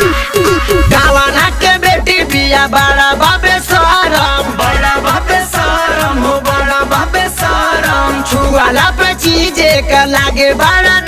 गावाना के बेटी बिया, बड़ा बाबे सारम। बड़ा बाबे सारम, हो बड़ा बाबे सारम। छुआला पे चीजे का लागे बड़ा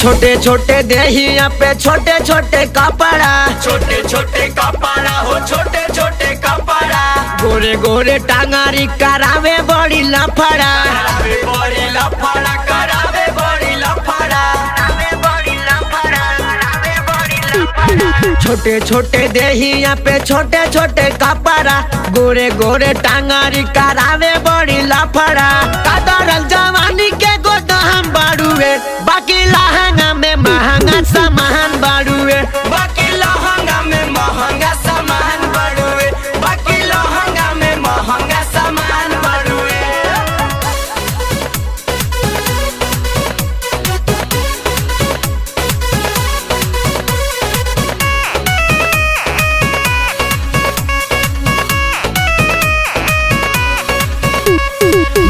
छोटे छोटे देहिया पे छोटे छोटे कपड़ा। छोटे छोटे कपड़ा हो छोटे छोटे कपड़ा। गोरे गोरे टांगारी करावे बड़ी लफड़ा। छोटे छोटे देहिया पे छोटे छोटे कपड़ा। गोरे गोरे टांगारी करावे बड़ी लफड़ा। कदरल जवानी के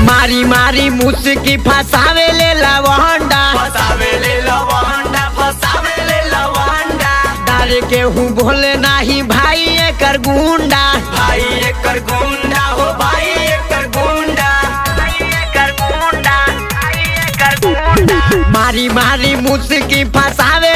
मारी मारी मुस्की फसावे ले लवंडा फसावे ले लवंडा फसावे ले लवंडा डर के हूँ बोले नाही भाई एकर गुंडा। भाई एकर गुंडा हो भाई एकर गुंडा। मारी मारी मुस्की फसावे